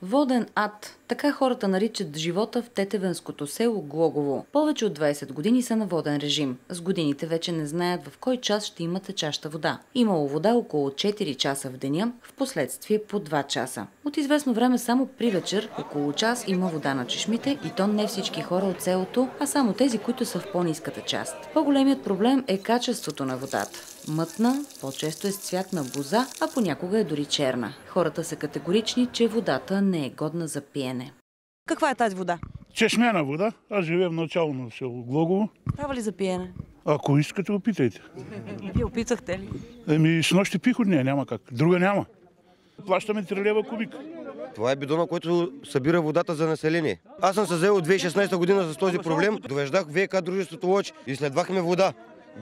Воден ад. Така хората наричат живота в Тетевенското село Глогово. Повече от 20 години са на воден режим. С годините вече не знаят в кой час ще има течаща вода. Имало вода около 4 часа в деня, в последствие по 2 часа. От известно време само при вечер, около час, има вода на чешмите и то не всички хора от селото, а само тези, които са в по-низката част. По-големият проблем е качеството на водата. Мътна, по-често е с цвят на боза, а понякога е дори черна. Хората са категорични, че водата не е годна за пиене. Каква е тази вода? Чешмяна вода. Аз живея в начало на село Глогово. Става ли за пиене? Ако искате, опитайте. Вие опитахте ли? Еми, с нощи пих от нея, няма как. Друга няма. Плащаме 3 лева кубик. Това е бидона, който събира водата за население. Аз съм се взел от 2016 година с този проблем. Довеждах ВК дружеството Лоч и следвахме вода.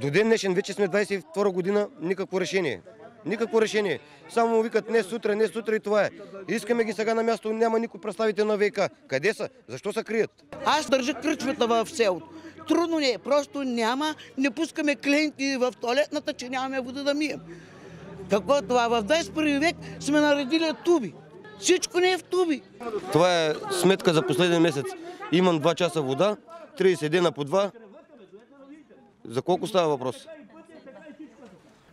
До ден днешен вече сме 22 година, никакво решение. Никакво решение. Само му викат не сутра, не сутра и това е. Искаме ги сега на място, няма никой представител на ВК. Къде са? Защо се крият? Аз държа кръчмата в селото. Трудно не е, просто няма, не пускаме клиенти в туалетната, че нямаме вода да мием. Какво е това? В 21 век сме наредили туби. Всичко не е в туби. Това е сметка за последния месец. Имам 2 часа вода, 30 дена по 2. За колко става въпрос?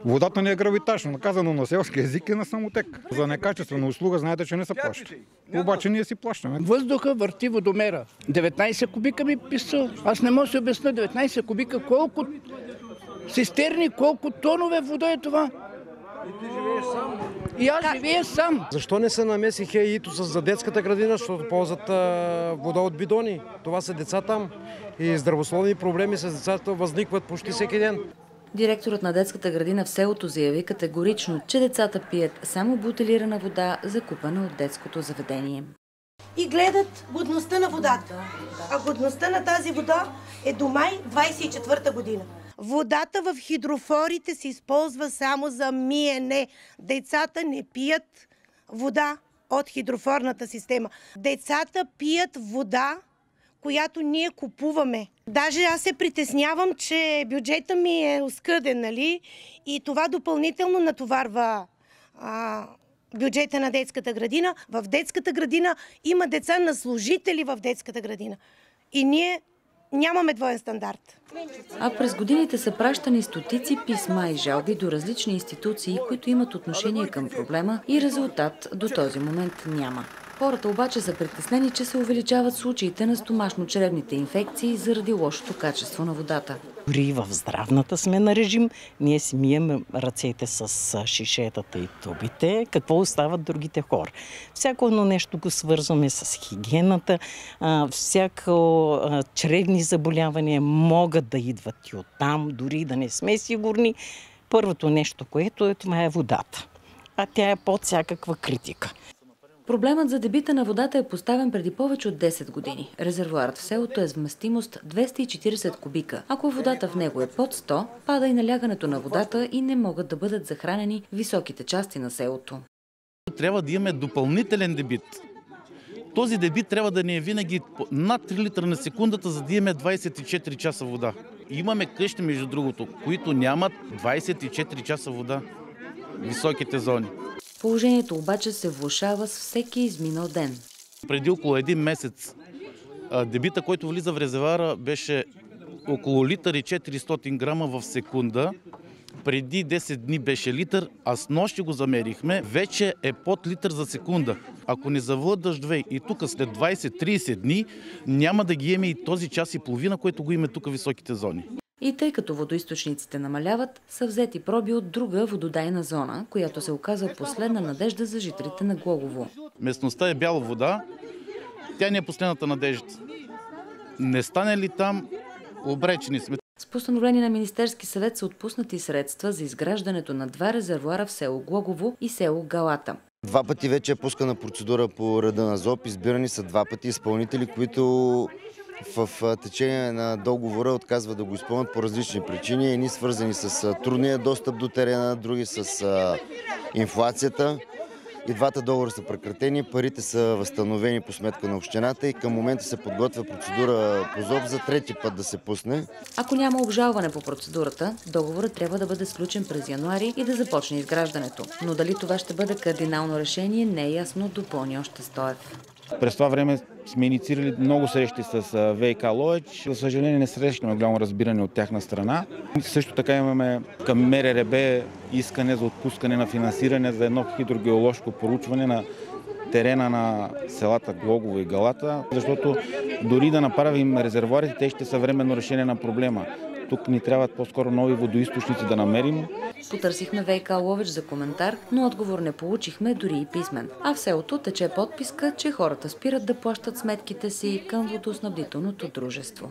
Водата не е гравитачно, наказано на селски език е на самотек. За некачествена услуга знаете, че не се плаща. Обаче ние си плащаме. Въздуха върти водомера. 19 кубика ми писа. Аз не мога да си обясня 19 кубика колко цистерни, колко тонове вода е това. И аз живея сам. Защо не се намеси ХЕИТО за детската градина, защото ползват а, вода от бидони? Това са деца там и здравословни проблеми с децата възникват почти всеки ден. Директорът на детската градина в селото заяви категорично, че децата пият само бутилирана вода, закупена от детското заведение. И гледат годността на водата. А годността на тази вода е до май 24 година. Водата в хидрофорите се използва само за миене. Децата не пият вода от хидрофорната система. Децата пият вода, която ние купуваме. Даже аз се притеснявам, че бюджета ми е оскъден, нали? И това допълнително натоварва а, бюджета на детската градина. В детската градина има деца на служители в детската градина. И ние нямаме двоен стандарт. А през годините са пращани стотици писма и жалби до различни институции, които имат отношение към проблема и резултат до този момент няма. Хората обаче са притеснени, че се увеличават случаите на стомашно-чревните инфекции заради лошото качество на водата. Дори в здравната сме на режим. Ние си мием ръцете с шишетата и тубите. Какво остават другите хора? Всяко едно нещо го свързваме с хигиената. Всяко чревни заболявания могат да идват и оттам, дори да не сме сигурни. Първото нещо, което е, това е водата. А тя е под всякаква критика. Проблемът за дебита на водата е поставен преди повече от 10 години. Резервуарът в селото е с вместимост 240 кубика. Ако водата в него е под 100, пада и налягането на водата и не могат да бъдат захранени високите части на селото. Трябва да имаме допълнителен дебит. Този дебит трябва да ни е винаги над 3 литра на секундата, за да имаме 24 часа вода. Имаме къщи, между другото, които нямат 24 часа вода. Високите зони. Положението обаче се влушава с всеки изминал ден. Преди около един месец дебита, който влиза в резервуара, беше около литър и 400 грама в секунда. Преди 10 дни беше литър, а с нощи го замерихме, вече е под литър за секунда. Ако не завълът дъждове и тук след 20-30 дни, няма да ги имаме и този час и половина, който го има тук в високите зони. И тъй като водоисточниците намаляват, са взети проби от друга вододайна зона, която се оказва последна надежда за жителите на Глогово. Местността е бяла вода, тя не е последната надежда. Не стане ли там, обречени сме. С постановление на Министерски съвет са отпуснати средства за изграждането на два резервуара в село Глогово и село Галата. Два пъти вече е пускана процедура по реда на ЗОП. Избирани са два пъти изпълнители, които в течение на договора отказва да го изпълнят по различни причини. Едни свързани с трудния достъп до терена, други с инфлацията. И двата договора са прекратени, парите са възстановени по сметка на общината и към момента се подготвя процедура по ЗОП за трети път да се пусне. Ако няма обжалване по процедурата, договорът трябва да бъде сключен през януари и да започне изграждането. Но дали това ще бъде кардинално решение, не е ясно, допълни още Стоев. През това време сме инициирали много срещи с ВК Ловеч. За съжаление не срещаме голямо разбиране от тяхна страна. Също така имаме към МРРБ искане за отпускане на финансиране за едно хидрогеоложко поручване на терена на селата Глогово и Галата, защото дори да направим резервуарите, те ще са временно решение на проблема. Тук ни трябват по-скоро нови водоисточници да намерим. Потърсихме ВК Ловеч за коментар, но отговор не получихме дори и писмен. А в селото тече подписка, че хората спират да плащат сметките си към водоснабдителното дружество.